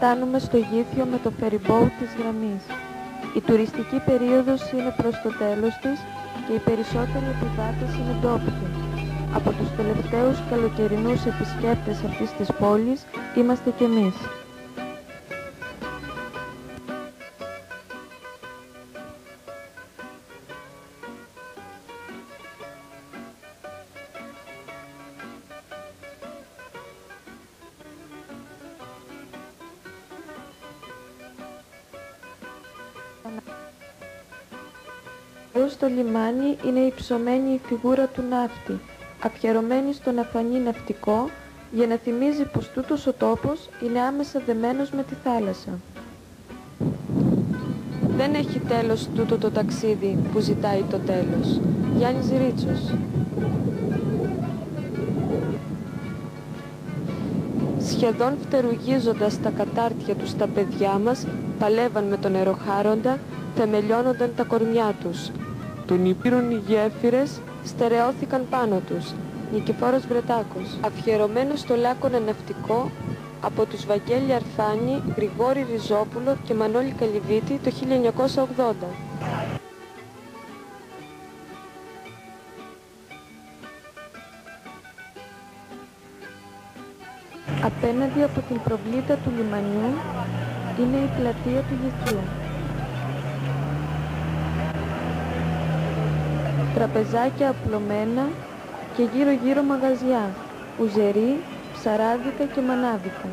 φτάνουμε στο Γήθιο με το φεριμπόου της γραμμής. Η τουριστική περίοδος είναι προς το τέλος της και οι περισσότεροι επιβάτες είναι ντόπιοι. Από τους τελευταίους καλοκαιρινούς επισκέπτες αυτής της πόλης είμαστε κι εμείς. Λιμάνι είναι υψωμένη η φιγούρα του ναύτη, αφιερωμένη στον αφανή ναυτικό, για να θυμίζει πως τούτος ο τόπος είναι άμεσα δεμένος με τη θάλασσα. Δεν έχει τέλος τούτο το ταξίδι που ζητάει το τέλος. Γιάννης Ρίτσος. Σχεδόν φτερουγίζοντας τα κατάρτια τους τα παιδιά μας, παλεύαν με τον νεροχάροντα, θεμελιώνονταν τα κορμιά τους. Των Ήπειρων οι γέφυρες στερεώθηκαν πάνω τους. Νικηφόρος Βρετάκος. Αφιερωμένος στο Λάκωνα ναυτικό από τους Βαγγέλη Αρφάνη, Γρηγόρη Ριζόπουλο και Μανώλη Καλυβίτη το 1980. Απέναντι από την προβλήτα του λιμανιού είναι η πλατεία του Γηθιού. Τραπεζάκια απλωμένα και γύρω γύρω μαγαζιά, ουζερί, ψαράδικα και μανάδικα.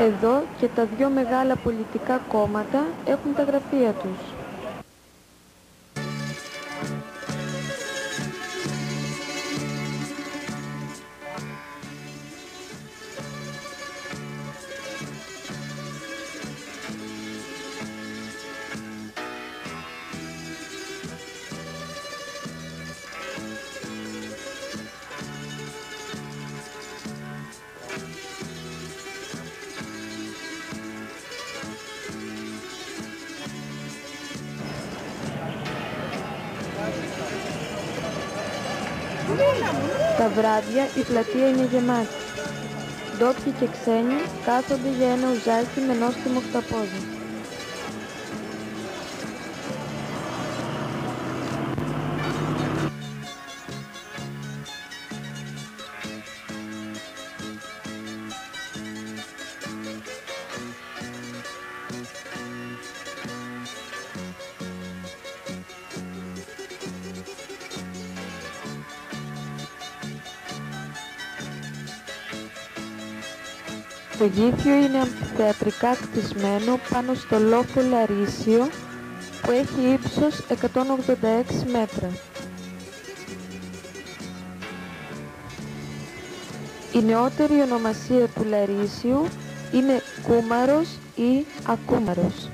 Εδώ και τα δυο μεγάλα πολιτικά κόμματα έχουν τα γραφεία τους. Τα βράδια η πλατεία είναι γεμάτη. Ντόπιοι και ξένοι κάθονται για ένα ουζάκι με νόστιμο χταπόδι. Το γήθιο είναι αμφιθεατρικά κτισμένο πάνω στο λόφο Λαρίσιο που έχει ύψος 186 μέτρα. Η νεότερη ονομασία του Λαρίσιου είναι Κούμαρος ή Ακούμαρος.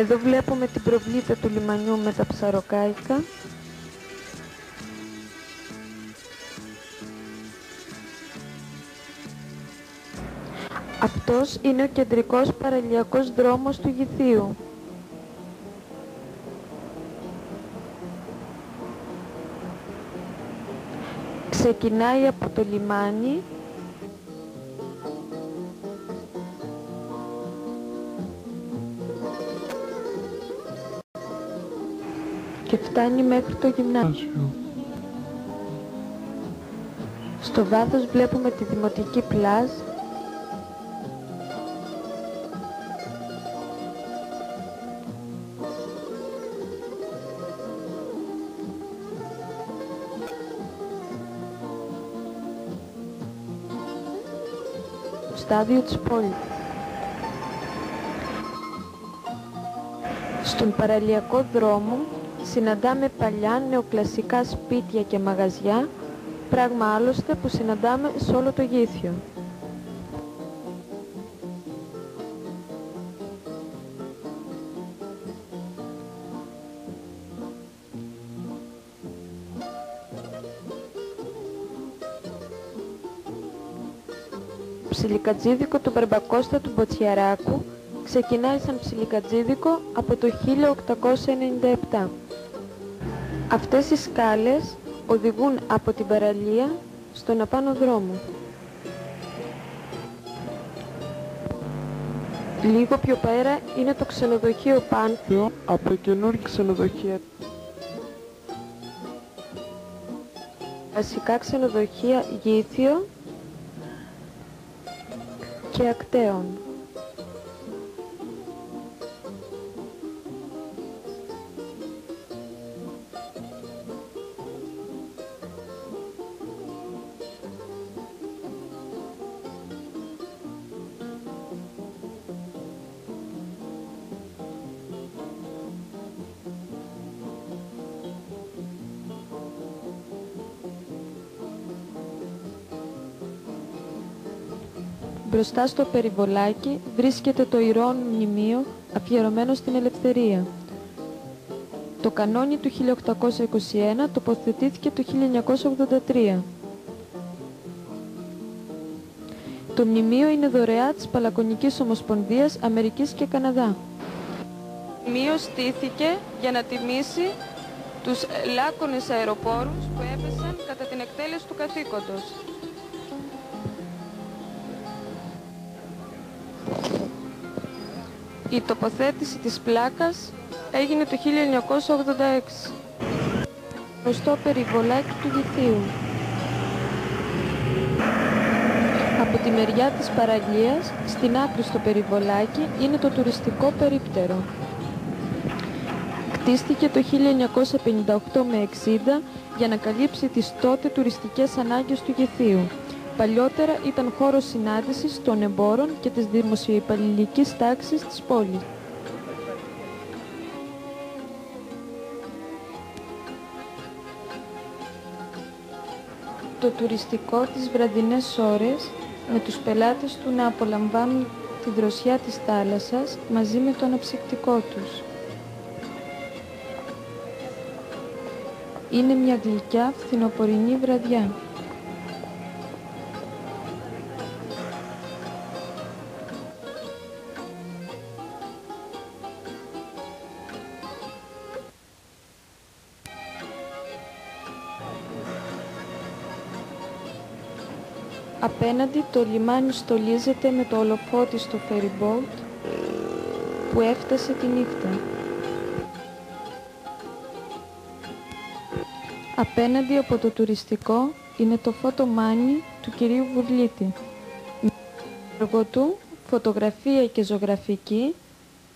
Εδώ βλέπουμε την προβλήτα του λιμανιού με τα ψαροκάικα. Αυτός είναι ο κεντρικός παραλιακός δρόμος του Γηθίου. Ξεκινάει από το λιμάνι και φτάνει μέχρι το γυμνάσιο. Στο βάθος βλέπουμε τη Δημοτική Πλάζ στάδιο της πόλης. Στον παραλιακό δρόμο συναντάμε παλιά νεοκλασικά σπίτια και μαγαζιά, πράγμα άλλωστε που συναντάμε σε όλο το γήθιο. ψιλικατζίδικο του Μπερμπακώστα του Μποτσιαράκου ξεκινάει σαν ψιλικατζίδικο από το 1897. Αυτές οι σκάλες οδηγούν από την παραλία στον απάνω δρόμος. Λίγο πιο πέρα είναι το ξενοδοχείο Πάνθιο από καινούργια ξενοδοχεία. Βασικά ξενοδοχεία Γήθιο και Ακτέων. Μπροστά στο περιβολάκι βρίσκεται το ηρών μνημείο αφιερωμένο στην ελευθερία. Το κανόνι του 1821 τοποθετήθηκε το 1983. Το μνημείο είναι δωρεά της Παλακονικής Ομοσπονδίας Αμερικής και Καναδά. Το μνημείο στήθηκε για να τιμήσει τους λάκωνες αεροπόρους που έπεσαν κατά την εκτέλεση του καθήκοντος. Η τοποθέτηση της πλάκας έγινε το 1986 γνωστό περιβολάκι του Γηθίου. Από τη μεριά της παραλίας, στην άκρη στο περιβολάκι, είναι το τουριστικό περίπτερο. Κτίστηκε το 1958 με 60 για να καλύψει τις τότε τουριστικές ανάγκες του Γηθίου. Παλιότερα ήταν χώρος συνάντησης των εμπόρων και της δημοσιοϊπαλληλικής τάξης της πόλης. Το τουριστικό τις βραδινές ώρες με τους πελάτες του να απολαμβάνουν τη δροσιά της θάλασσας μαζί με το αναψυκτικό τους. Είναι μια γλυκιά φθινοπορεινή βραδιά. Απέναντι το λιμάνι στολίζεται με το ολοφώτη στο ferryboat που έφτασε τη νύχτα. Απέναντι από το τουριστικό είναι το φωτομάνι του κυρίου Βουρλίτη. Με έργο του, φωτογραφία και ζωγραφική,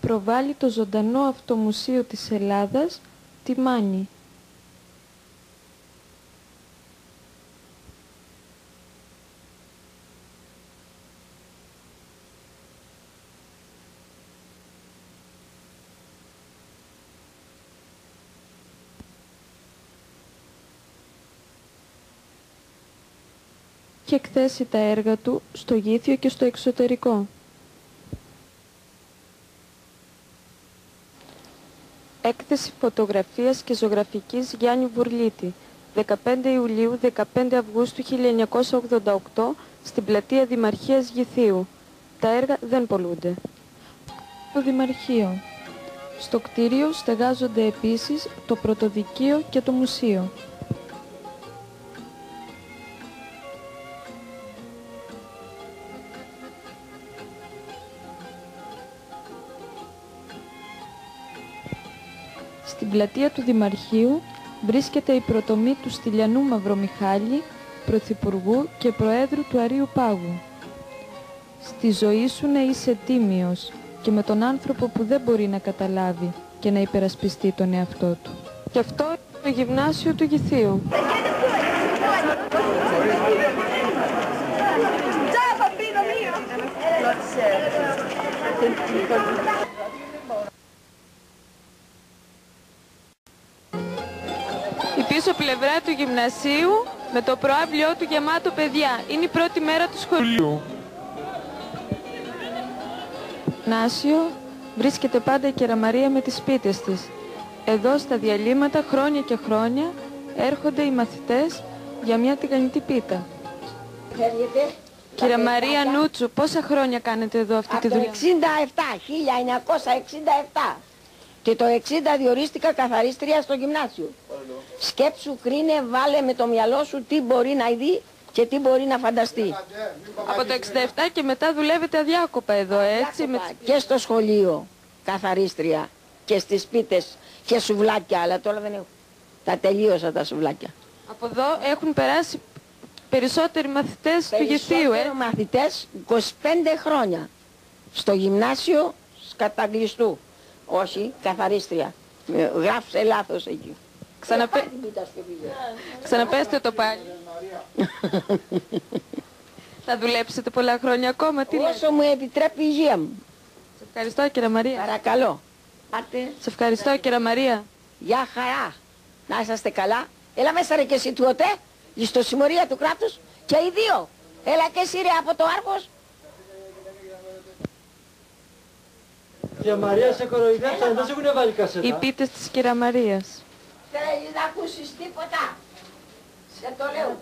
προβάλλει το ζωντανό αυτομουσείο της Ελλάδας, τη Μάνη. Και εκθέσει τα έργα του στο γήθιο και στο εξωτερικό. Έκθεση φωτογραφίας και ζωγραφικής Γιάννη Βουρλίτη 15 Ιουλίου 15 Αυγούστου 1988 στην πλατεία Δημαρχίας Γηθίου. Τα έργα δεν πολλούνται. Το Δημαρχείο. Στο κτίριο στεγάζονται επίσης το Πρωτοδικείο και το Μουσείο. Στην πλατεία του Δημαρχείου βρίσκεται η προτομή του Στυλιανού Μαυρομιχάλη, Πρωθυπουργού και Προέδρου του Αρίου Πάγου. Στη ζωή σου να είσαι τίμιος και με τον άνθρωπο που δεν μπορεί να καταλάβει και να υπερασπιστεί τον εαυτό του. Και αυτό είναι το γυμνάσιο του Γηθίου. Η πλευρά του γυμνασίου με το προάβλιό του γεμάτο παιδιά. Είναι η πρώτη μέρα του σχολείου. Νάσιο βρίσκεται πάντα η κεραμαρία με τις σπίτες της. Εδώ στα διαλύματα χρόνια και χρόνια έρχονται οι μαθητές για μια τηγανιτή πίτα. Κύριε Μαρία Νούτσου, πόσα χρόνια κάνετε εδώ αυτή τη Από το δουλειά. 67, 1967. Και το 60 διορίστηκα καθαρίστρια στο γυμνάσιο. Σκέψου, κρίνε, βάλε με το μυαλό σου τι μπορεί να δει και τι μπορεί να φανταστεί. Από το 67 και μετά δουλεύετε αδιάκοπα εδώ, έτσι. Με... τις- Και στο σχολείο καθαρίστρια και στις σπίτες και σουβλάκια, αλλά τώρα δεν έχω. Τα τελείωσα τα σουβλάκια. Από εδώ έχουν περάσει περισσότεροι μαθητές του γηθίου, ε. Περισσότερο μαθητές 25 χρόνια. Στο γυμνάσιο καταγκλειστού. Όχι, καθαρίστρια. Ε, Γράψε λάθος εκεί. Ξαναπέ... Την πίτα στο βίντεο. Ξαναπέστε το πάλι. Θα δουλέψετε πολλά χρόνια ακόμα, τι λέτε; Όσο μου επιτρέπει η υγεία μου. Σε ευχαριστώ κύριε Μαρία. Παρακαλώ. Άτε. Σε ευχαριστώ κύριε Μαρία. Γεια χαρά. Να είσαστε καλά. Έλα μέσα ρε και εσύ του ΟΤΕ, στο συμμορία του κράτους και οι δύο. Έλα και εσύ ρε από το Άργος. Για Μαρία σε κοροϊδέψανε, δεν σε έχουν βάλει κασέτα. Οι πίτες της κυρία Μαρίας. Θέλεις να ακούσεις τίποτα; Σε το λέω.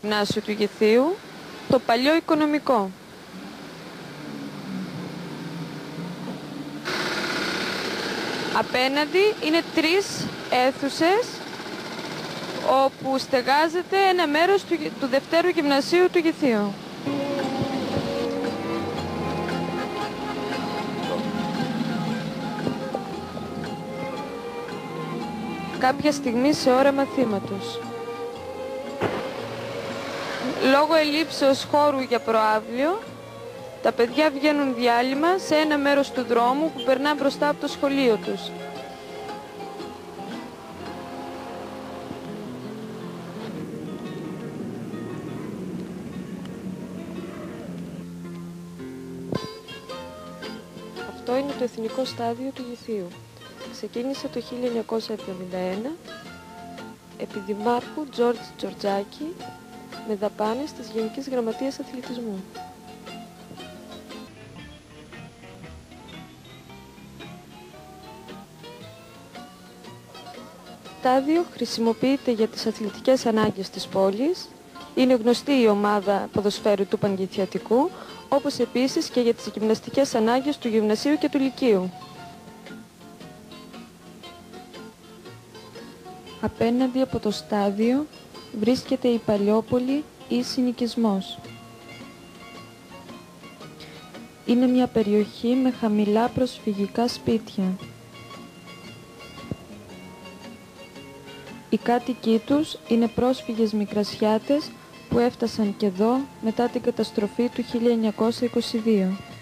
Γυμνάσιο του Γηθίου, το παλιό οικονομικό. Απέναντι είναι τρεις αίθουσες όπου στεγάζεται ένα μέρος του, γυ- του Δευτέρου Γυμνασίου του Γηθίου. Κάποια στιγμή σε ώρα μαθήματος. Λόγω ελλείψεως χώρου για προάβλιο, τα παιδιά βγαίνουν διάλειμμα σε ένα μέρος του δρόμου που περνά μπροστά από το σχολείο τους. Αυτό είναι το εθνικό στάδιο του Γηθίου. Ξεκίνησε το 1971 επί Δημάρχου Τζόρτζ Τζορτζάκη με δαπάνες της Γενικής Γραμματείας Αθλητισμού. Στάδιο χρησιμοποιείται για τις αθλητικές ανάγκες της πόλης. Είναι γνωστή η ομάδα ποδοσφαίρου του Παγκητιατικού, όπως επίσης και για τις γυμναστικές ανάγκες του Γυμνασίου και του Λυκείου. Απέναντι από το στάδιο βρίσκεται η Παλιόπολη ή συνοικισμός. Είναι μια περιοχή με χαμηλά προσφυγικά σπίτια. Οι κάτοικοι τους είναι πρόσφυγες μικρασιάτες που έφτασαν και εδώ μετά την καταστροφή του 1922.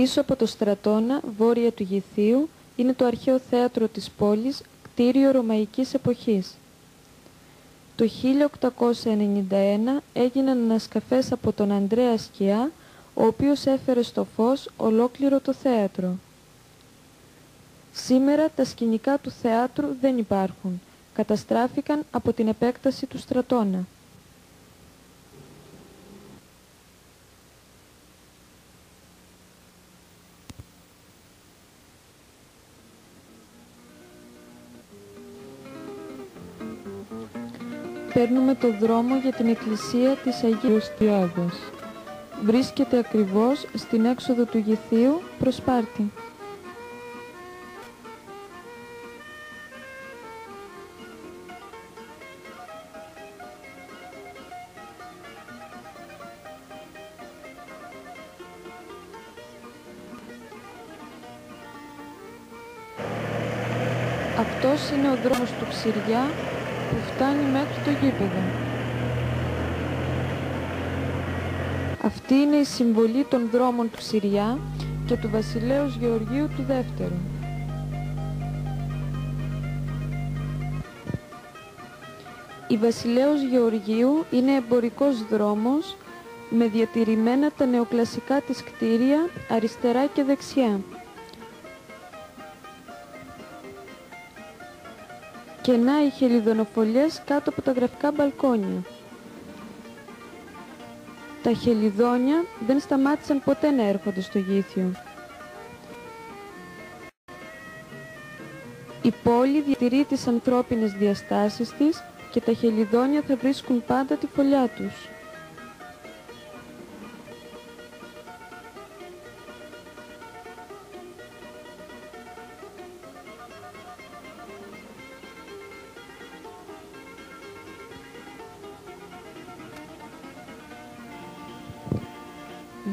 Πίσω από το στρατόνα, βόρεια του Γηθίου, είναι το αρχαίο θέατρο της πόλης, κτίριο ρωμαϊκής εποχής. Το 1891 έγιναν ανασκαφές από τον Ανδρέα Σκιά, ο οποίος έφερε στο φως ολόκληρο το θέατρο. Σήμερα τα σκηνικά του θεάτρου δεν υπάρχουν. Καταστράφηκαν από την επέκταση του στρατόνα. Παίρνουμε το δρόμο για την εκκλησία της Αγίας Τριάδας. Βρίσκεται ακριβώς στην έξοδο του Γηθίου προς Σπάρτη. Αυτός είναι ο δρόμος του Ξηριά που φτάνει μέχρι το γήπεδο. Αυτή είναι η συμβολή των δρόμων του Συριά και του βασιλέως Γεωργίου του Δεύτερου. Η βασιλέως Γεωργίου είναι εμπορικός δρόμος με διατηρημένα τα νεοκλασικά της κτίρια αριστερά και δεξιά. Και να οι χελιδονοφολιές κάτω από τα γραφικά μπαλκόνια. Τα χελιδόνια δεν σταμάτησαν ποτέ να έρχονται στο γήθιο. Η πόλη διατηρεί τις ανθρώπινες διαστάσεις της και τα χελιδόνια θα βρίσκουν πάντα τη φωλιά τους.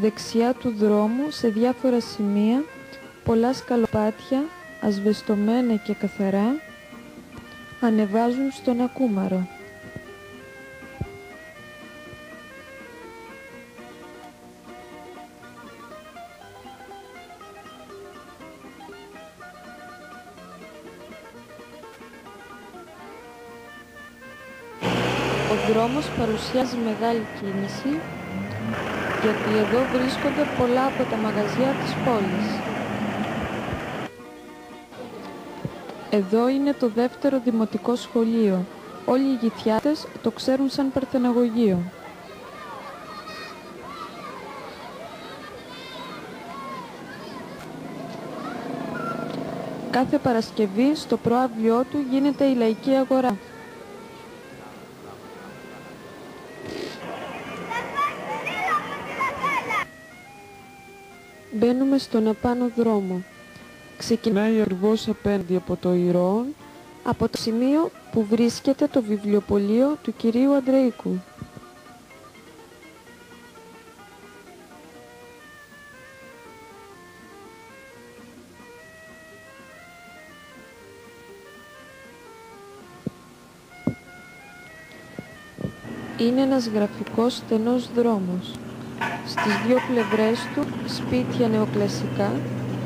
Δεξιά του δρόμου, σε διάφορα σημεία, πολλά σκαλοπάτια, ασβεστομένα και καθαρά, ανεβάζουν στον ακούμαρο. Ο δρόμος παρουσιάζει μεγάλη κίνηση γιατί εδώ βρίσκονται πολλά από τα μαγαζιά της πόλης. Εδώ είναι το δεύτερο δημοτικό σχολείο. Όλοι οι γηθιάτες το ξέρουν σαν παρθεναγωγείο. Κάθε Παρασκευή στο προάβλιό του γίνεται η λαϊκή αγορά. Μπαίνουμε στον απάνω δρόμο. Ξεκινάει ακριβώς απέναντι από το Ηρώον, από το σημείο που βρίσκεται το βιβλιοπωλείο του κυρίου Αντρέικου. Είναι ένας γραφικός στενός δρόμος. Στις δύο πλευρές του σπίτια νεοκλασικά,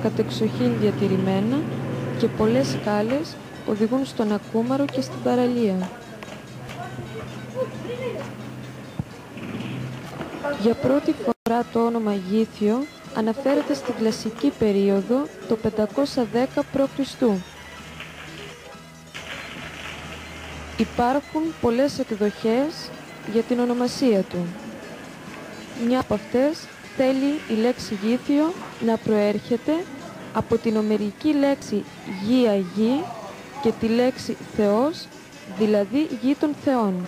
κατεξοχήν διατηρημένα και πολλές σκάλες οδηγούν στον Ακούμαρο και στην παραλία. Για πρώτη φορά το όνομα Γήθιο αναφέρεται στην κλασική περίοδο το 510 π.Χ. Υπάρχουν πολλές εκδοχές για την ονομασία του. Μια από αυτές θέλει η λέξη γήθιο να προέρχεται από την ομερική λέξη γη γη και τη λέξη Θεός, δηλαδή γη των Θεών.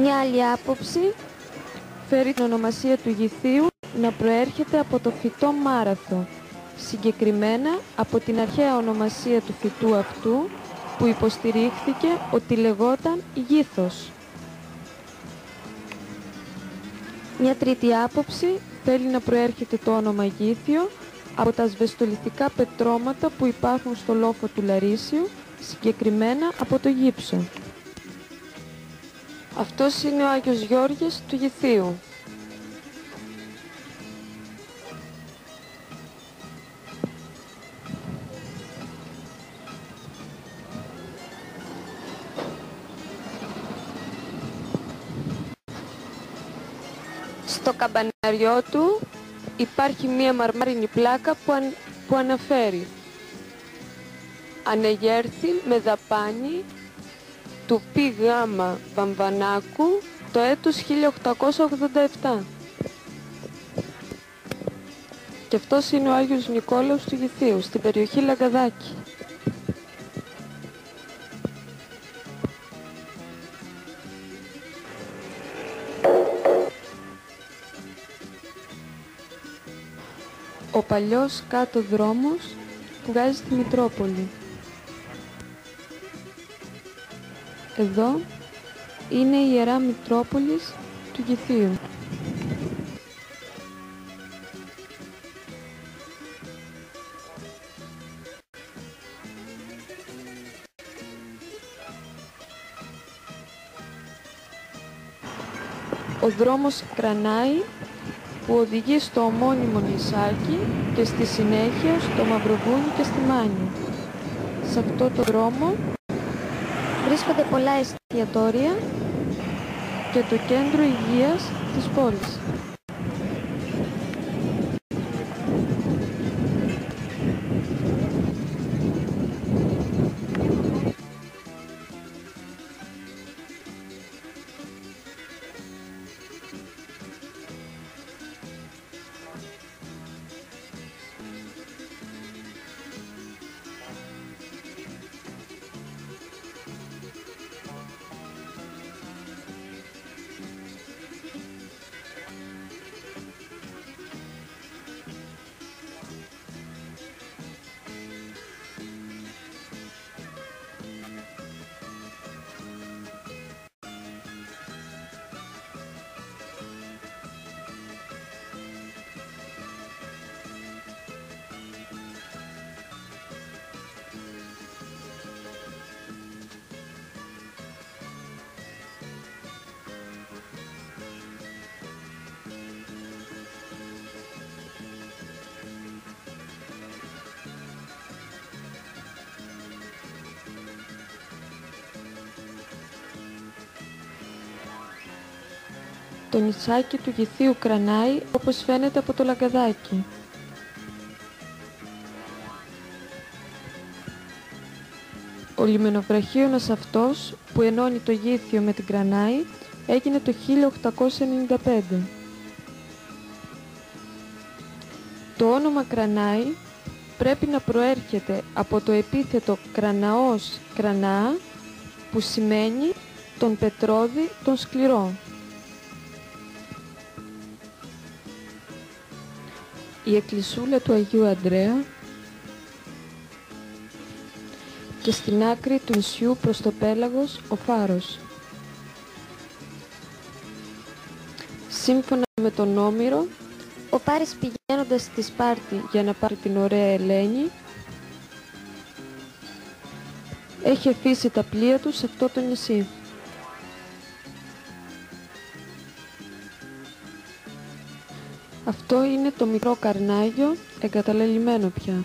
Μια άλλη άποψη φέρει την ονομασία του γηθίου να προέρχεται από το φυτό μάραθο, συγκεκριμένα από την αρχαία ονομασία του φυτού αυτού που υποστηρίχθηκε ότι λεγόταν γήθος. Μια τρίτη άποψη θέλει να προέρχεται το όνομα Γήθιο από τα σβεστολιθικά πετρώματα που υπάρχουν στο λόφο του Λαρίσιου, συγκεκριμένα από το γύψο. Αυτός είναι ο Άγιος Γιώργης του Γηθίου. Στο καμπαναριό του υπάρχει μία μαρμάρινη πλάκα που, που αναφέρει «Ανεγέρθη με δαπάνη του πι γάμα Βαμβανάκου το έτος 1887». Και αυτός είναι ο Άγιος Νικόλαος του Γηθίου, στην περιοχή Λαγκαδάκη. Παλιός κάτω δρόμος που βγάζει στη Μητρόπολη. Εδώ είναι η Ιερά Μητρόπολης του Γηθίου. Ο δρόμος κρανάει που οδηγεί στο ομώνυμο νησάκι και στη συνέχεια στο Μαυροβούνι και στη Μάνη. σε αυτό το δρόμο βρίσκονται πολλά εστιατόρια και το κέντρο υγείας της πόλης. Το νησάκι του Γηθίου κρανάει όπως φαίνεται από το λαγκαδάκι. Ο λιμενοβραχίωνας αυτός που ενώνει το Γήθιο με την Κρανάη έγινε το 1895. Το όνομα Κρανάη πρέπει να προέρχεται από το επίθετο κραναός κρανά που σημαίνει τον πετρόδι τον σκληρό. Η εκκλησούλα του Αγίου Ανδρέα και στην άκρη του νησιού προς το πέλαγος ο Φάρος. Σύμφωνα με τον Όμηρο, ο Πάρης πηγαίνοντας στη Σπάρτη για να πάρει την ωραία Ελένη, έχει αφήσει τα πλοία του σε αυτό το νησί. Αυτό είναι το μικρό καρνάγιο εγκαταλελειμμένο πια.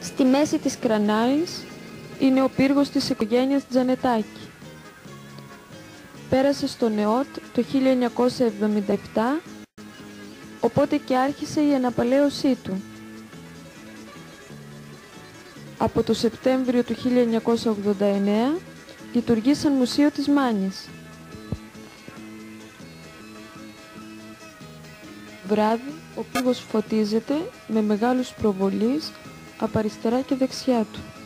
Στη μέση της Κρανάης είναι ο πύργος της οικογένειας Τζανετάκη. Πέρασε στο ΝΕΟΤ το 1977, οπότε και άρχισε η αναπαλαίωσή του. Από το Σεπτέμβριο του 1989 λειτουργεί σαν μουσείο της Μάνης. Βράδυ ο πύργος φωτίζεται με μεγάλους προβολείς από αριστερά και δεξιά του.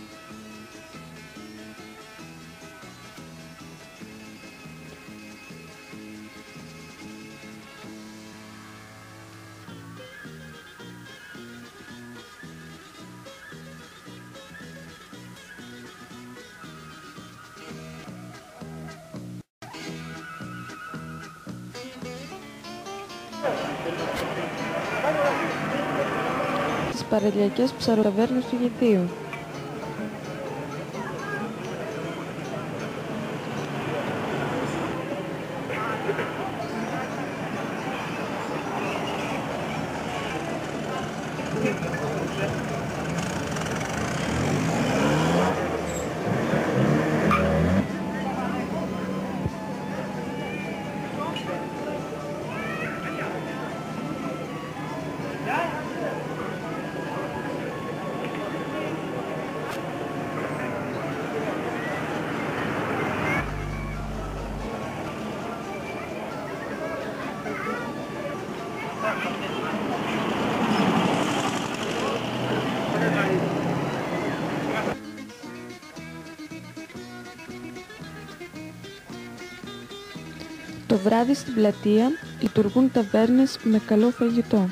Τις παραλιακές ψαροταβέρνες του Γηθίου. Το βράδυ στην πλατεία λειτουργούν ταβέρνες με καλό φαγητό.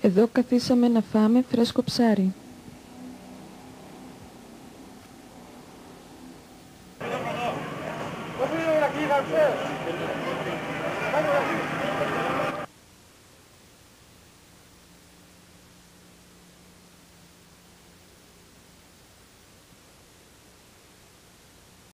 Εδώ καθίσαμε να φάμε φρέσκο ψάρι.